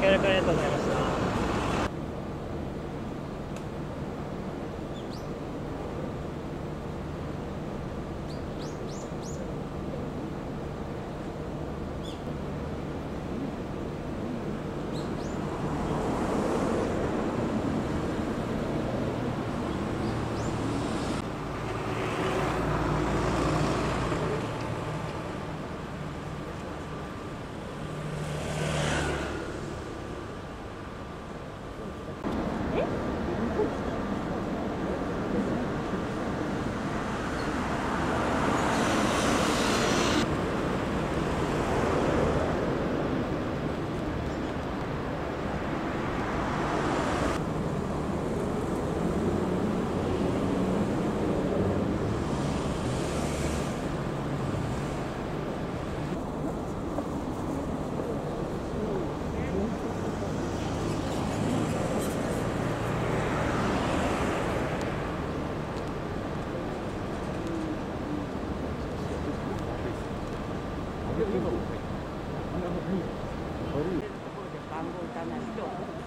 協力ありがとうございますた。番号打たないと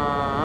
Uh...